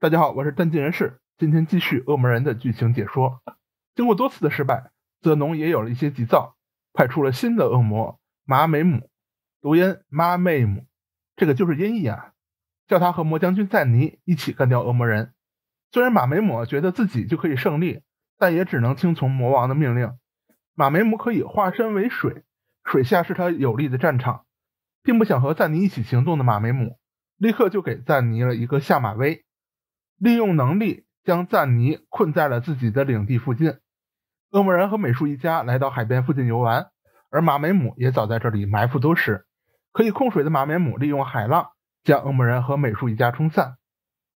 大家好，我是淡季人士，今天继续恶魔人的剧情解说。经过多次的失败，泽农也有了一些急躁，派出了新的恶魔马美姆，读音马美姆，这个就是音译啊，叫他和魔将军赞尼一起干掉恶魔人。虽然马美姆觉得自己就可以胜利，但也只能听从魔王的命令。马美姆可以化身为水，水下是他有利的战场。并不想和赞尼一起行动的马美姆，立刻就给赞尼了一个下马威。利用能力将赞尼困在了自己的领地附近。恶魔人和美术一家来到海边附近游玩，而马美姆也早在这里埋伏多时。可以控水的马美姆利用海浪将恶魔人和美术一家冲散。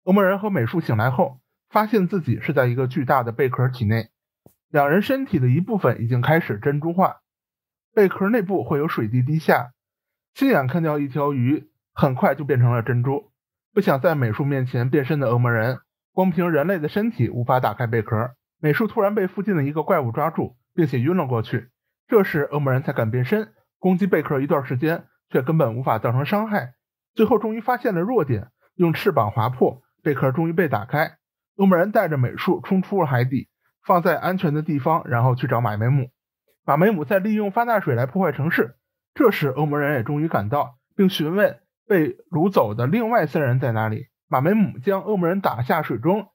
恶魔人和美术醒来后，发现自己是在一个巨大的贝壳体内，两人身体的一部分已经开始珍珠化，贝壳内部会有水滴滴下。亲眼看到一条鱼很快就变成了珍珠。不想在美术面前变身的恶魔人，光凭人类的身体无法打开贝壳。美术突然被附近的一个怪物抓住，并且晕了过去。这时恶魔人才敢变身，攻击贝壳一段时间，却根本无法造成伤害。最后终于发现了弱点，用翅膀划破贝壳，终于被打开。恶魔人带着美术冲出了海底，放在安全的地方，然后去找马梅姆。马梅姆在利用发大水来破坏城市。这时恶魔人也终于赶到，并询问。被掳走的另外三人在哪里？马梅姆将恶魔人打下水中，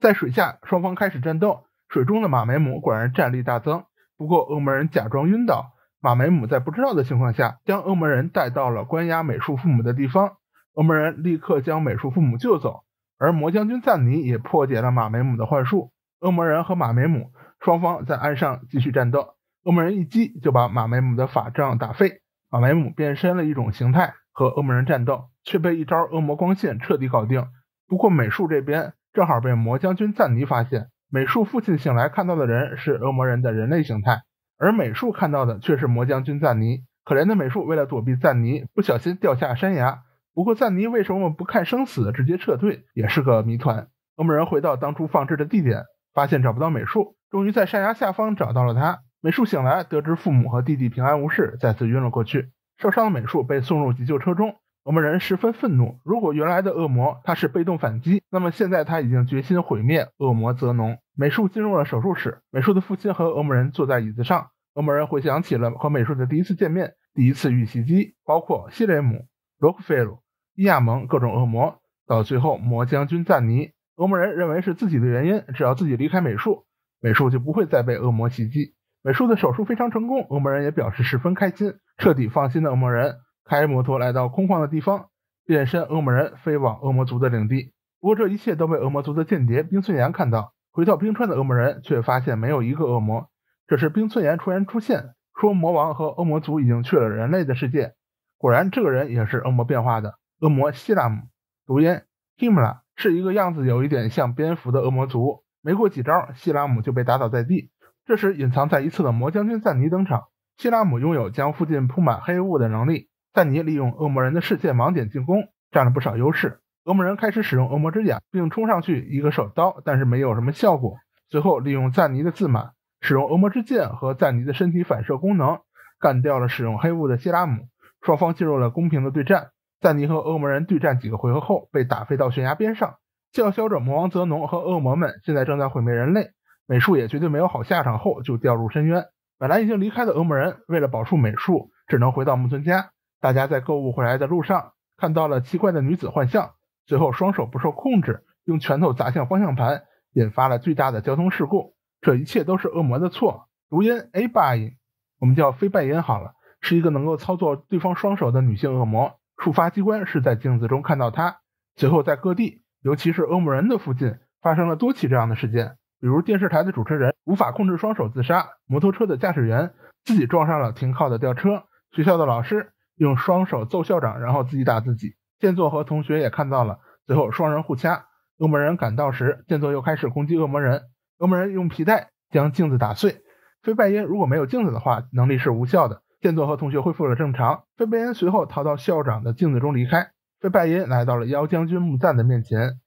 在水下双方开始战斗。水中的马梅姆果然战力大增，不过恶魔人假装晕倒。马梅姆在不知道的情况下，将恶魔人带到了关押美术父母的地方。恶魔人立刻将美术父母救走，而魔将军赞尼也破解了马梅姆的幻术。恶魔人和马梅姆双方在岸上继续战斗。恶魔人一击就把马梅姆的法杖打废，马梅姆变身了一种形态。和恶魔人战斗，却被一招恶魔光线彻底搞定。不过美术这边正好被魔将军赞尼发现。美术父亲醒来看到的人是恶魔人的人类形态，而美术看到的却是魔将军赞尼。可怜的美术为了躲避赞尼，不小心掉下山崖。不过赞尼为什么不看生死，直接撤退，也是个谜团。恶魔人回到当初放置的地点，发现找不到美术，终于在山崖下方找到了他。美术醒来，得知父母和弟弟平安无事，再次晕了过去。受伤的美术被送入急救车中，恶魔人十分愤怒。如果原来的恶魔他是被动反击，那么现在他已经决心毁灭恶魔泽农。美术进入了手术室，美术的父亲和恶魔人坐在椅子上。恶魔人回想起了和美术的第一次见面，第一次遇袭击，包括西雷姆、罗克菲鲁、伊亚蒙各种恶魔，到最后魔将军赞尼。恶魔人认为是自己的原因，只要自己离开美术，美术就不会再被恶魔袭击。美术的手术非常成功，恶魔人也表示十分开心。彻底放心的恶魔人开摩托来到空旷的地方，变身恶魔人飞往恶魔族的领地。不过这一切都被恶魔族的间谍冰村岩看到。回到冰川的恶魔人却发现没有一个恶魔。这时冰村岩突然出现，说魔王和恶魔族已经去了人类的世界。果然，这个人也是恶魔变化的恶魔希拉姆，读音 Himla，是一个样子有一点像蝙蝠的恶魔族。没过几招，希拉姆就被打倒在地。这时，隐藏在一侧的魔将军赞尼登场。希拉姆拥有将附近铺满黑雾的能力。赞尼利用恶魔人的视线盲点进攻，占了不少优势。恶魔人开始使用恶魔之眼，并冲上去一个手刀，但是没有什么效果。随后利用赞尼的自满，使用恶魔之剑和赞尼的身体反射功能，干掉了使用黑雾的希拉姆。双方进入了公平的对战。赞尼和恶魔人对战几个回合后，被打飞到悬崖边上，叫嚣着魔王泽农和恶魔们现在正在毁灭人类，美术也绝对没有好下场，后就掉入深渊。本来已经离开的恶魔人，为了保住美术，只能回到木村家。大家在购物回来的路上，看到了奇怪的女子幻象，最后双手不受控制，用拳头砸向方向盘，引发了巨大的交通事故。这一切都是恶魔的错。读音 A 八音，我们叫非拜音好了，是一个能够操作对方双手的女性恶魔。触发机关是在镜子中看到她。随后在各地，尤其是恶魔人的附近，发生了多起这样的事件。比如电视台的主持人无法控制双手自杀，摩托车的驾驶员自己撞上了停靠的吊车，学校的老师用双手揍校长，然后自己打自己。剑作和同学也看到了，最后双人互掐。恶魔人赶到时，剑作又开始攻击恶魔人，恶魔人用皮带将镜子打碎。飞拜因如果没有镜子的话，能力是无效的。剑作和同学恢复了正常，飞拜因随后逃到校长的镜子中离开。飞拜因来到了妖将军木赞的面前。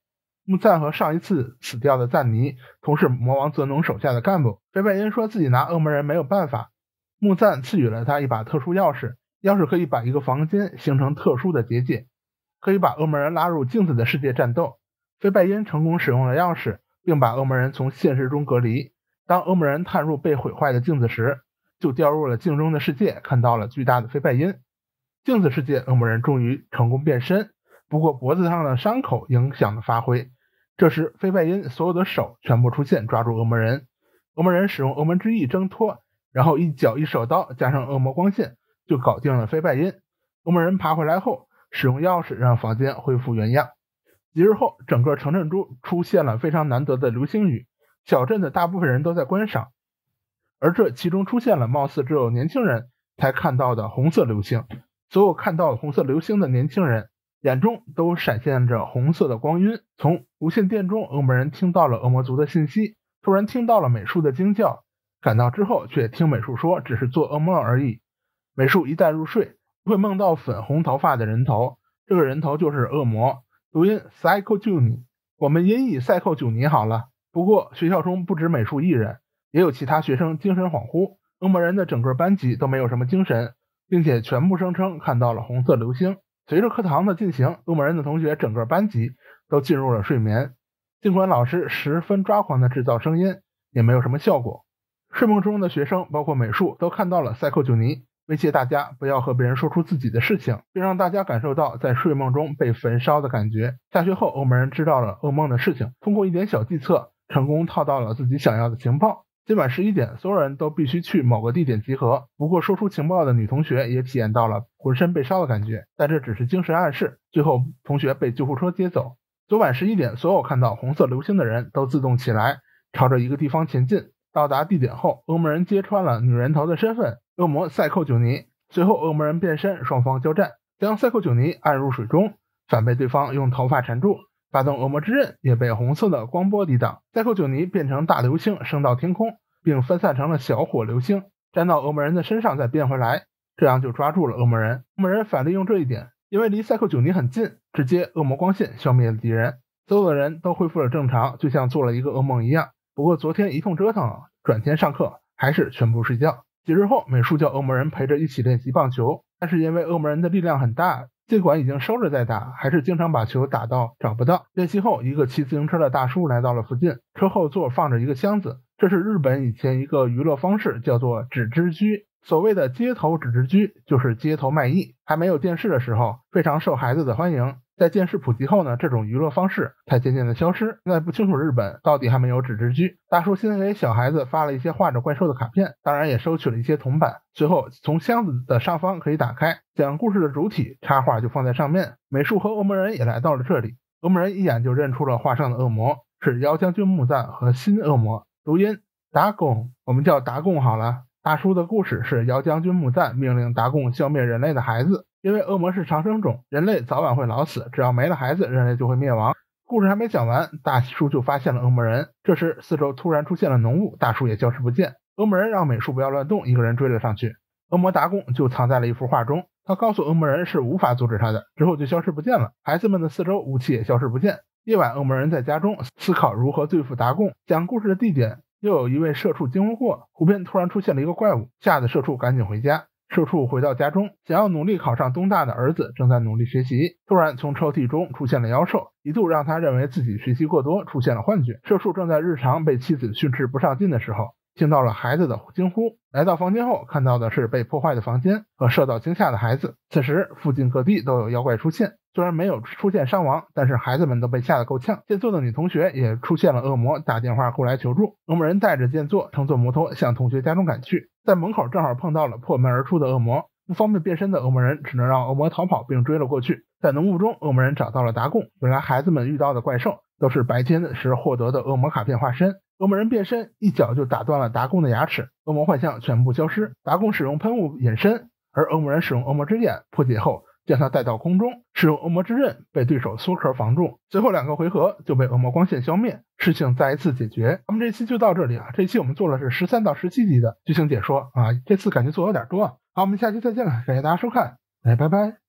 木赞和上一次死掉的赞尼同是魔王泽农手下的干部。菲拜因说自己拿恶魔人没有办法。木赞赐予了他一把特殊钥匙，钥匙可以把一个房间形成特殊的结界，可以把恶魔人拉入镜子的世界战斗。菲拜因成功使用了钥匙，并把恶魔人从现实中隔离。当恶魔人探入被毁坏的镜子时，就掉入了镜中的世界，看到了巨大的菲拜因。镜子世界，恶魔人终于成功变身，不过脖子上的伤口影响了发挥。这时，飞拜因所有的手全部出现，抓住恶魔人。恶魔人使用恶魔之翼挣脱，然后一脚一手刀加上恶魔光线，就搞定了飞拜因。恶魔人爬回来后，使用钥匙让房间恢复原样。几日后，整个城镇中出现了非常难得的流星雨，小镇的大部分人都在观赏，而这其中出现了貌似只有年轻人才看到的红色流星。所有看到红色流星的年轻人眼中都闪现着红色的光晕。从无线电中，恶魔人听到了恶魔族的信息，突然听到了美术的惊叫，赶到之后却听美术说只是做噩梦而已。美术一旦入睡，会梦到粉红头发的人头，这个人头就是恶魔。读音 Psycho Juni，我们音译 Psycho 九尼好了。不过学校中不止美术一人，也有其他学生精神恍惚。恶魔人的整个班级都没有什么精神。并且全部声称看到了红色流星。随着课堂的进行，恶魔人的同学整个班级都进入了睡眠。尽管老师十分抓狂的制造声音，也没有什么效果。睡梦中的学生，包括美术，都看到了赛克九尼，威胁大家不要和别人说出自己的事情，并让大家感受到在睡梦中被焚烧的感觉。下学后，恶魔人知道了噩梦的事情，通过一点小计策，成功套到了自己想要的情报。今晚十一点，所有人都必须去某个地点集合。不过，说出情报的女同学也体验到了浑身被烧的感觉，但这只是精神暗示。最后，同学被救护车接走。昨晚十一点，所有看到红色流星的人都自动起来，朝着一个地方前进。到达地点后，恶魔人揭穿了女人头的身份——恶魔赛寇九尼。随后，恶魔人变身，双方交战，将赛寇九尼按入水中，反被对方用头发缠住。发动恶魔之刃也被红色的光波抵挡，赛克九尼变成大流星升到天空，并分散成了小火流星，粘到恶魔人的身上再变回来，这样就抓住了恶魔人。恶魔人反利用这一点，因为离赛克九尼很近，直接恶魔光线消灭了敌人，所有的人都恢复了正常，就像做了一个噩梦一样。不过昨天一通折腾，转天上课还是全部睡觉。几日后，美术叫恶魔人陪着一起练习棒球，但是因为恶魔人的力量很大。尽管已经收着再打，还是经常把球打到找不到。练习后，一个骑自行车的大叔来到了附近，车后座放着一个箱子，这是日本以前一个娱乐方式，叫做纸之居。所谓的街头纸之居，就是街头卖艺。还没有电视的时候，非常受孩子的欢迎。在电视普及后呢，这种娱乐方式才渐渐的消失。现在不清楚日本到底还没有纸质居。大叔先给小孩子发了一些画着怪兽的卡片，当然也收取了一些铜板。随后从箱子的上方可以打开，讲故事的主体插画就放在上面。美术和恶魔人也来到了这里，恶魔人一眼就认出了画上的恶魔是妖将军木赞和新恶魔读音达贡，我们叫达贡好了。大叔的故事是妖将军木赞命令达贡消灭人类的孩子。因为恶魔是长生种，人类早晚会老死，只要没了孩子，人类就会灭亡。故事还没讲完，大叔就发现了恶魔人。这时，四周突然出现了浓雾，大叔也消失不见。恶魔人让美术不要乱动，一个人追了上去。恶魔达贡就藏在了一幅画中，他告诉恶魔人是无法阻止他的，之后就消失不见了。孩子们的四周武器也消失不见。夜晚，恶魔人在家中思考如何对付达贡。讲故事的地点又有一位社畜经过，湖边突然出现了一个怪物，吓得社畜赶紧回家。社畜回到家中，想要努力考上东大的儿子正在努力学习。突然，从抽屉中出现了妖兽，一度让他认为自己学习过多，出现了幻觉。社畜正在日常被妻子训斥不上进的时候，听到了孩子的惊呼。来到房间后，看到的是被破坏的房间和受到惊吓的孩子。此时，附近各地都有妖怪出现，虽然没有出现伤亡，但是孩子们都被吓得够呛。剑作的女同学也出现了恶魔，打电话过来求助。恶魔人带着剑作乘坐摩托向同学家中赶去。在门口正好碰到了破门而出的恶魔，不方便变身的恶魔人只能让恶魔逃跑，并追了过去。在浓雾中，恶魔人找到了达贡。原来孩子们遇到的怪兽都是白天时获得的恶魔卡片化身。恶魔人变身，一脚就打断了达贡的牙齿，恶魔幻象全部消失。达贡使用喷雾隐身，而恶魔人使用恶魔之眼破解后。将他带到空中，使用恶魔之刃被对手缩壳防住，最后两个回合就被恶魔光线消灭，事情再一次解决。咱们这期就到这里啊，这期我们做的是十三到十七集的剧情解说啊，这次感觉做有点多啊。好，我们下期再见了，感谢大家收看，哎，拜拜。